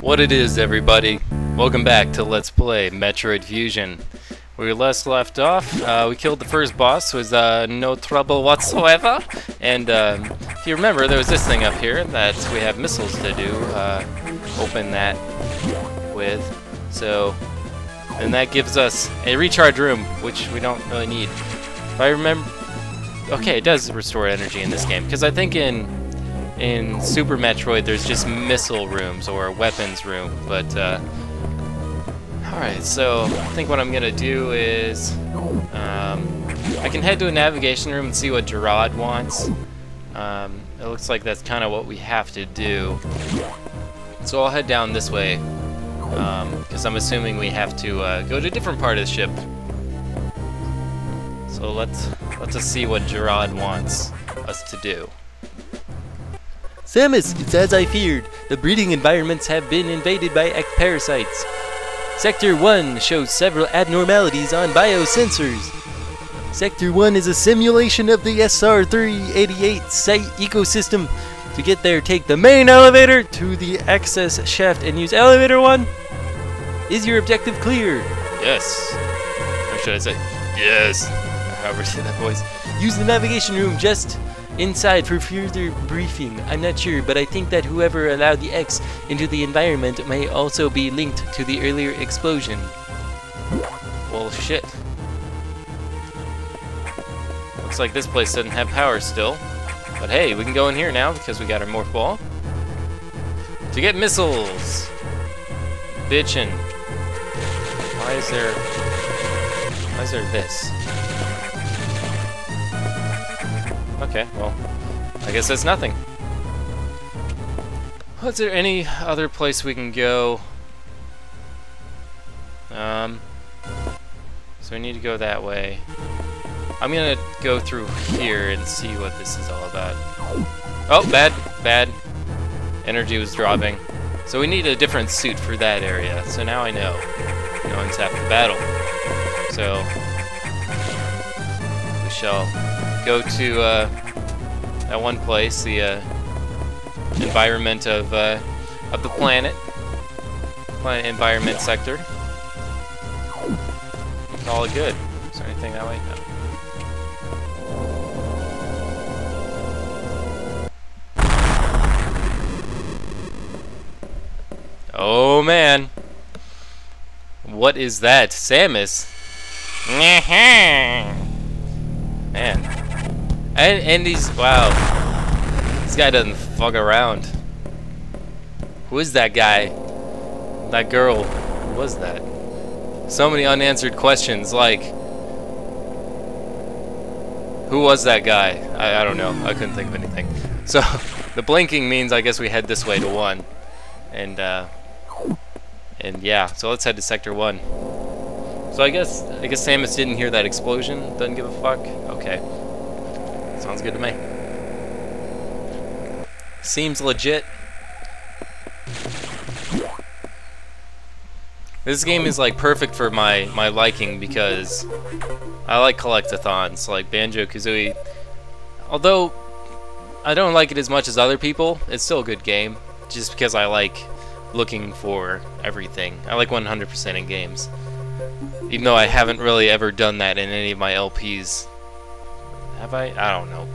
What it is, everybody? Welcome back to Let's Play Metroid Fusion. Where we last left off, uh, we killed the first boss, with uh, no trouble whatsoever. And um, if you remember, there was this thing up here that we have missiles to do. Uh, open that with. So, and that gives us a recharge room, which we don't really need. If I remember, okay, it does restore energy in this game because I think in in Super Metroid there's just missile rooms or weapons room, but uh, alright, so I think what I'm gonna do is um, I can head to a navigation room and see what Gerard wants. Um, it looks like that's kind of what we have to do. So I'll head down this way because um, I'm assuming we have to uh, go to a different part of the ship. So let's let's just see what Gerard wants us to do. Samus, it's as I feared. The breeding environments have been invaded by X parasites. Sector 1 shows several abnormalities on biosensors. Sector 1 is a simulation of the SR-388 site ecosystem. To get there, take the main elevator to the access shaft and use elevator 1. Is your objective clear? Yes. Or should I say, yes? However, that voice. Use the navigation room just inside for further briefing. I'm not sure, but I think that whoever allowed the X into the environment may also be linked to the earlier explosion. Well, shit. Looks like this place doesn't have power still. But hey, we can go in here now because we got our morph ball. To get missiles! Bitchin'. Why is there... Why is there this? Okay, well, I guess that's nothing. Is there any other place we can go? Um, so we need to go that way. I'm gonna go through here and see what this is all about. Oh, bad, bad. Energy was dropping. So we need a different suit for that area. So now I know. No one's half the battle. So we shall go to uh, that one place, the uh, environment of uh, of the planet, planet environment sector. Call it good. Is there anything that way? No. Oh man. What is that? Samus? And, and he's, wow. This guy doesn't fuck around. Who is that guy? That girl. Who was that? So many unanswered questions, like... Who was that guy? I, I don't know. I couldn't think of anything. So, the blinking means I guess we head this way to one. And, uh... And yeah, so let's head to Sector 1. So I guess I guess Samus didn't hear that explosion, doesn't give a fuck? Okay. Sounds good to me. Seems legit. This game is like perfect for my, my liking because I like collectathons like Banjo-Kazooie. Although I don't like it as much as other people, it's still a good game just because I like looking for everything. I like 100% in games. Even though I haven't really ever done that in any of my LPs. Have I? I don't know.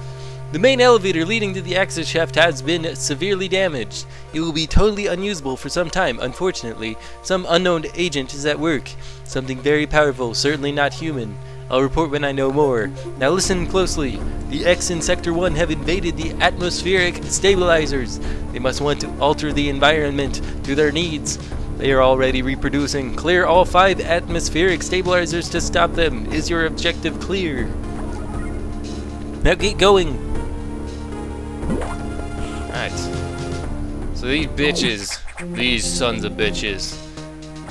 The main elevator leading to the access shaft has been severely damaged. It will be totally unusable for some time, unfortunately. Some unknown agent is at work. Something very powerful, certainly not human. I'll report when I know more. Now listen closely. The X in Sector 1 have invaded the atmospheric stabilizers. They must want to alter the environment to their needs. They are already reproducing. Clear all five atmospheric stabilizers to stop them. Is your objective clear? Now get going. Alright. So these bitches, these sons of bitches,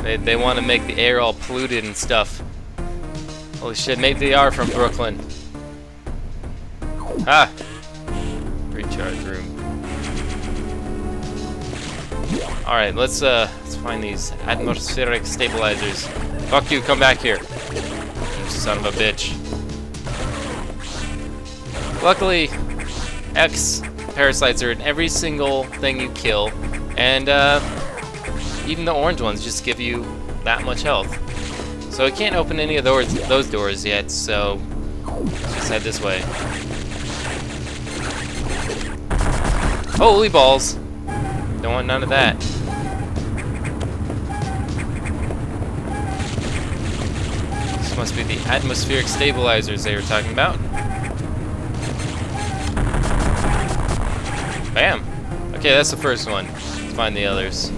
they, they want to make the air all polluted and stuff. Holy shit, maybe they are from Brooklyn. Ah! Recharge room. Alright, let's uh let's find these atmospheric stabilizers. Fuck you, come back here. You son of a bitch. Luckily, X parasites are in every single thing you kill, and uh even the orange ones just give you that much health. So I can't open any of those those doors yet, so let's just head this way. Holy balls! Don't want none of that. This must be the atmospheric stabilizers they were talking about. Bam! Okay, that's the first one. Let's find the others.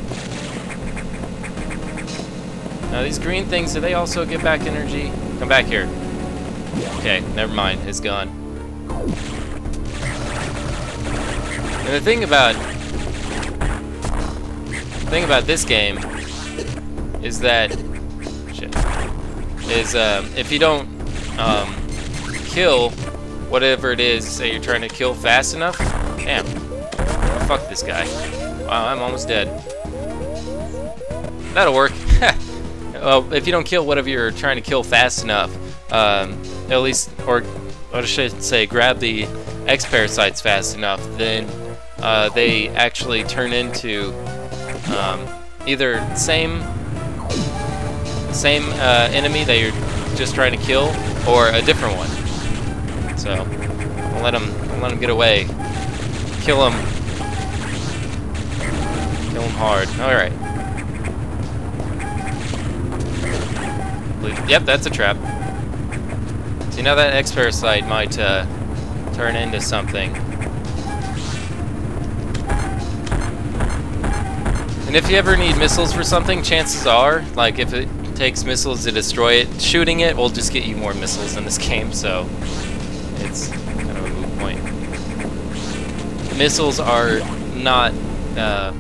Now these green things, do they also get back energy? Come back here. Okay, never mind. It's gone. And the thing about the thing about this game is that shit, is um, if you don't um, kill whatever it is that you're trying to kill fast enough, damn, fuck this guy. Wow, I'm almost dead. That'll work. well, if you don't kill whatever you're trying to kill fast enough, um, at least, or what I should say, grab the X parasites fast enough, then uh, they actually turn into um, either same same uh, enemy that you're just trying to kill, or a different one. So I'll let them let them get away. Kill them. Kill them hard. All right. Yep, that's a trap. See, now that X-Parasite might uh, turn into something. And if you ever need missiles for something, chances are, like if it takes missiles to destroy it, shooting it will just get you more missiles in this game, so it's kind of a moot point. Missiles are not uh,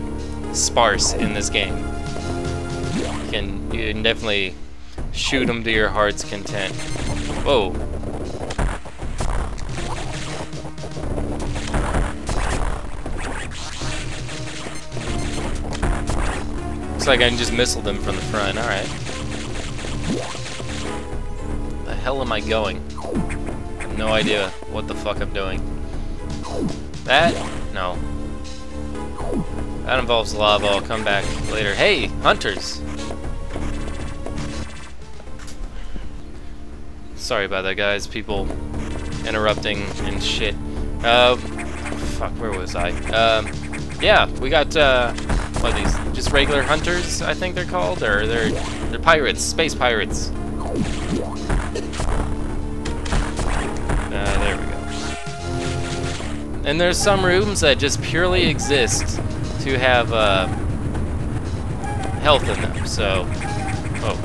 sparse in this game. You can, you can definitely shoot them to your heart's content. Whoa. Looks like I can just missile them from the front. Alright. The hell am I going? No idea what the fuck I'm doing. That? No. That involves lava. I'll come back later. Hey, hunters! Sorry about that, guys. People interrupting and shit. Uh, fuck, where was I? Um, yeah, we got, uh, what are these? Just regular hunters, I think they're called? Or they're, they're pirates, space pirates. Uh, there we go. And there's some rooms that just purely exist to have, uh, health in them, so... Oh.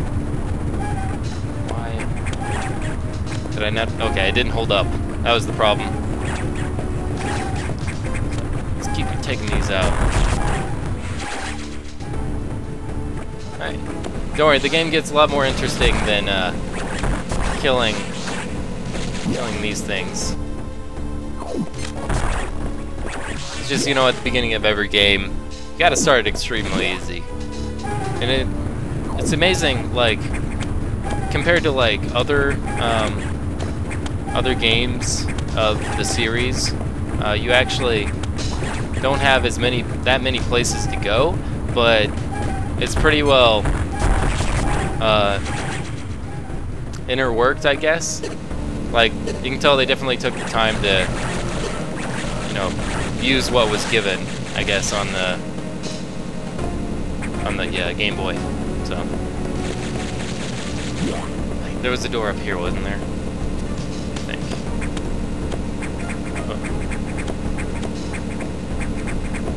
Did I not? Okay, I didn't hold up. That was the problem. Let's keep taking these out. Alright. Don't worry, the game gets a lot more interesting than uh, killing killing these things. Just, you know, at the beginning of every game, you gotta start extremely easy. And it it's amazing, like, compared to, like, other, um, other games of the series, uh, you actually don't have as many that many places to go, but it's pretty well uh, interworked, I guess. Like you can tell, they definitely took the time to, you know, use what was given, I guess, on the on the yeah Game Boy. So there was a door up here, wasn't there?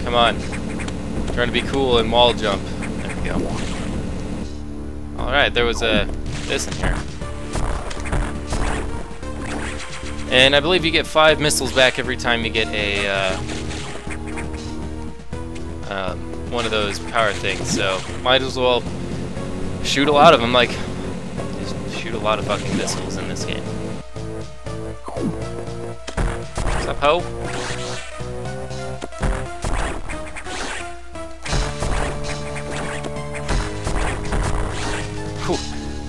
Come on. I'm trying to be cool and wall jump. There we go. Alright, there was a this in here. And I believe you get five missiles back every time you get a uh, um, one of those power things, so might as well shoot a lot of them, like shoot a lot of fucking missiles in this game. What's up, Ho?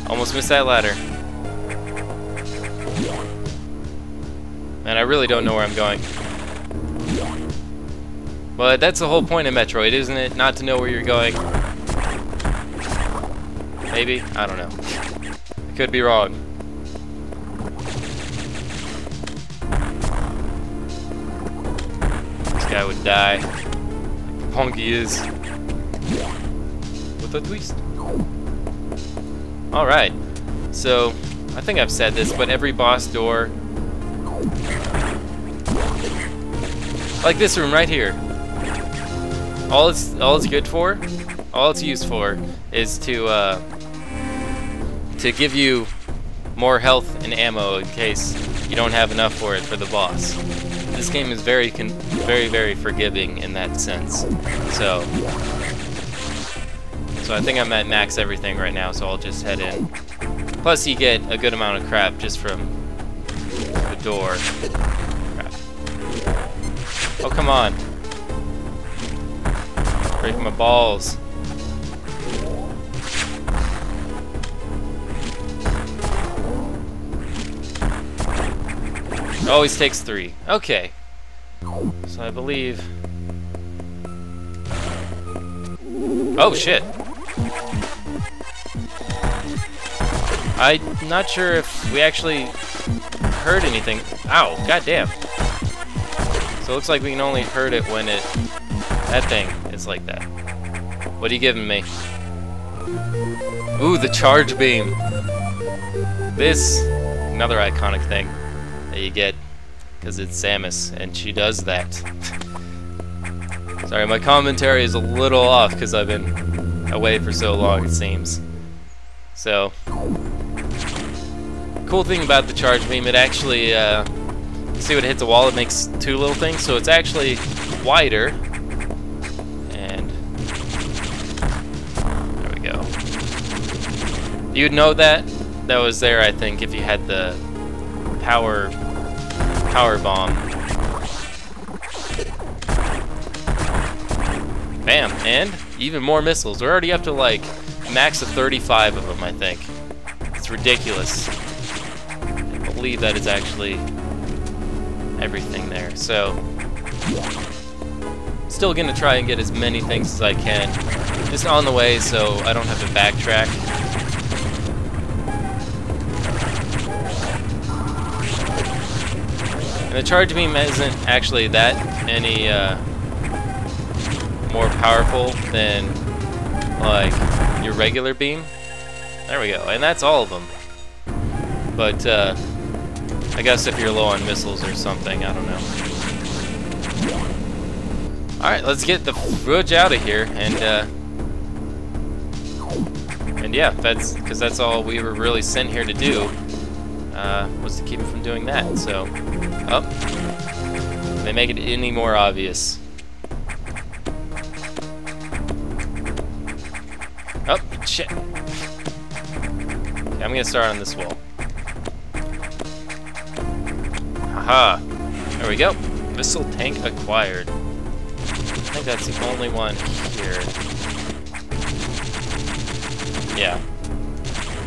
Almost missed that ladder. And I really don't know where I'm going. But that's the whole point of Metroid, isn't it? Not to know where you're going. Maybe? I don't know. I could be wrong. This guy would die. Punky is. With a twist. Alright. So, I think I've said this, but every boss door... Like this room right here. All it's all it's good for, all it's used for, is to uh, to give you more health and ammo in case you don't have enough for it for the boss. This game is very, very, very forgiving in that sense. So, so I think I'm at max everything right now, so I'll just head in. Plus, you get a good amount of crap just from the door. Oh, come on. Break my balls. Always takes three. Okay. So I believe... Oh, shit. I'm not sure if we actually heard anything. Ow, goddamn. So it looks like we can only hurt it when it... That thing is like that. What are you giving me? Ooh, the charge beam. This, another iconic thing that you get because it's Samus, and she does that. Sorry, my commentary is a little off because I've been away for so long, it seems. So, cool thing about the charge beam, it actually, uh, see when it hits a wall, it makes two little things, so it's actually wider. And there we go. You'd know that that was there, I think, if you had the power power bomb. Bam, and even more missiles. We're already up to like max of 35 of them, I think. It's ridiculous. I believe that is actually everything there. So, still gonna try and get as many things as I can. Just on the way so I don't have to backtrack. And the charge beam isn't actually that any uh, more powerful than like your regular beam. There we go, and that's all of them. But uh, I guess if you're low on missiles or something, I don't know. Alright, let's get the fudge out of here, and uh, and yeah, that's because that's all we were really sent here to do uh, was to keep him from doing that. So. Oh, they make it any more obvious. Oh, shit. Okay, I'm gonna start on this wall. Haha. There we go. Missile tank acquired. I think that's the only one here. Yeah.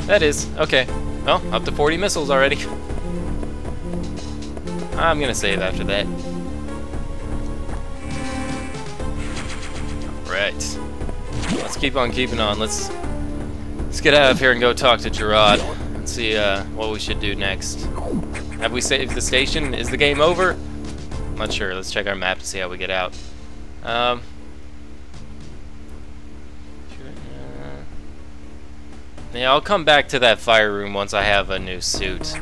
That is. Okay. Well, up to 40 missiles already. I'm gonna save after that. Alright. Let's keep on keeping on. Let's let's get out of here and go talk to Gerard and see uh, what we should do next. Have we saved the station? Is the game over? I'm not sure. Let's check our map to see how we get out. Um, Yeah, I'll come back to that fire room once I have a new suit.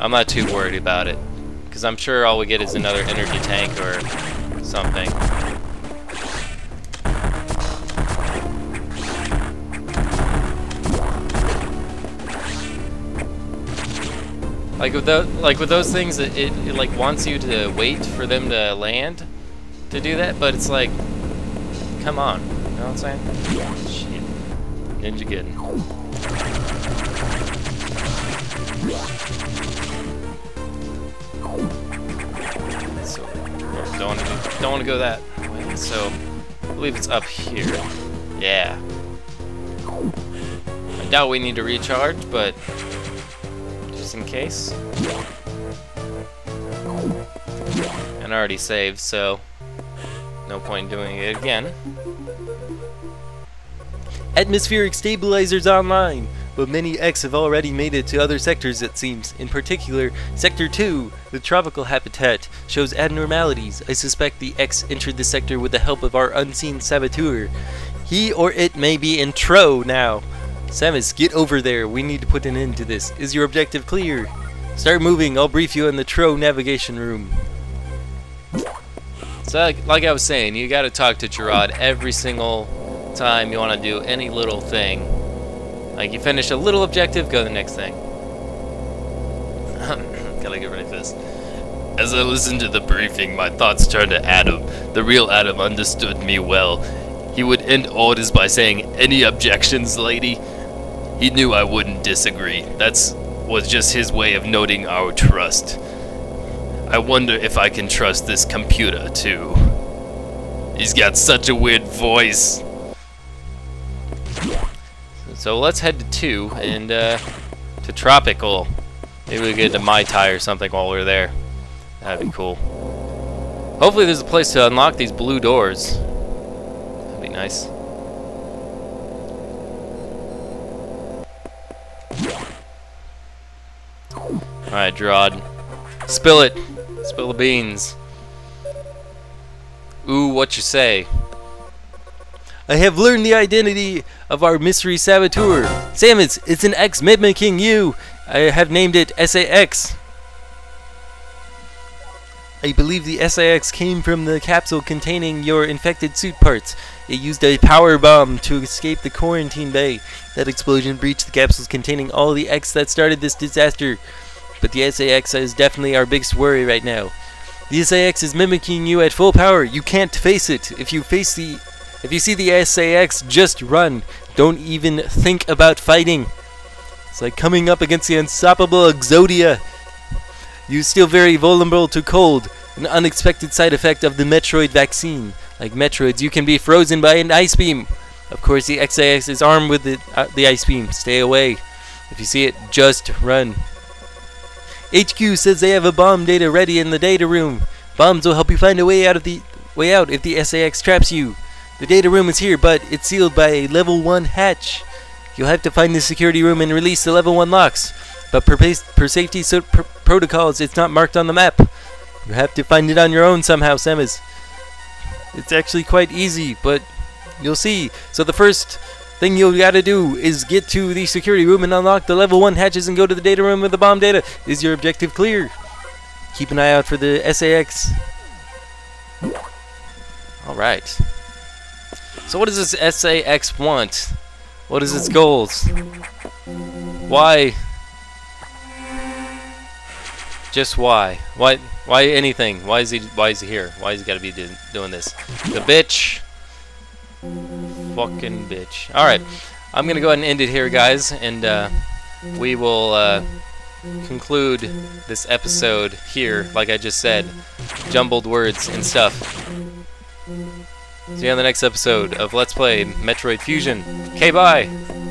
I'm not too worried about it. Because I'm sure all we get is another energy tank or something. Like with the, like with those things, it, it, it like wants you to wait for them to land to do that, but it's like, come on, you know what I'm saying? Shit. Ninja getting. So, don't want to don't want to go that way. So, I believe it's up here. Yeah. I doubt we need to recharge, but in case. And I already saved, so no point in doing it again. Atmospheric stabilizers online. But many X have already made it to other sectors, it seems. In particular, Sector 2, the tropical habitat, shows abnormalities. I suspect the X entered the sector with the help of our unseen saboteur. He or it may be in Tro now. Samus, get over there. We need to put an end to this. Is your objective clear? Start moving. I'll brief you in the Tro navigation room. So, like, I was saying, you gotta talk to Gerard every single time you want to do any little thing. Like, you finish a little objective, go to the next thing. gotta get rid of this. As I listened to the briefing, my thoughts turned to Adam. The real Adam understood me well. He would end orders by saying, Any objections, lady? He knew I wouldn't disagree. That's was just his way of noting our trust. I wonder if I can trust this computer too. He's got such a weird voice. So let's head to two and uh, to tropical. Maybe we get to Mai Tai or something while we're there. That'd be cool. Hopefully there's a place to unlock these blue doors. That'd be nice. Alright, Gerard. Spill it. Spill the beans. Ooh, what you say? I have learned the identity of our mystery saboteur. Samus, it's an X mimicking you. I have named it SA-X. I believe the SA-X came from the capsule containing your infected suit parts. It used a power bomb to escape the quarantine bay. That explosion breached the capsules containing all the X that started this disaster. But the SA-X is definitely our biggest worry right now. The SA-X is mimicking you at full power. You can't face it. If you face the if you see the SA-X, just run. Don't even think about fighting. It's like coming up against the unstoppable Exodia. You're still very vulnerable to cold, an unexpected side effect of the Metroid vaccine. Like Metroids, you can be frozen by an ice beam. Of course, the SA-X is armed with the, uh, the ice beam. Stay away. If you see it, just run. HQ says they have a bomb data ready in the data room. Bombs will help you find a way out of the way out if the SA-X traps you. The data room is here, but it's sealed by a level 1 hatch. You'll have to find the security room and release the level 1 locks. But per, per safety so pr protocols, it's not marked on the map. You have to find it on your own somehow, Samus. It's actually quite easy, but you'll see. So the first thing you gotta do is get to the security room and unlock the level 1 hatches and go to the data room with the bomb data. Is your objective clear? Keep an eye out for the SA-X. Alright. So what does this SA-X want? What is its goals? Why? Just why? Why? Why anything? Why is he? Why is he here? Why is he got to be do, doing this? The bitch. Fucking bitch. All right, I'm gonna go ahead and end it here, guys, and uh, we will uh, conclude this episode here, like I just said, jumbled words and stuff. See you on the next episode of Let's Play Metroid Fusion. Okay, bye!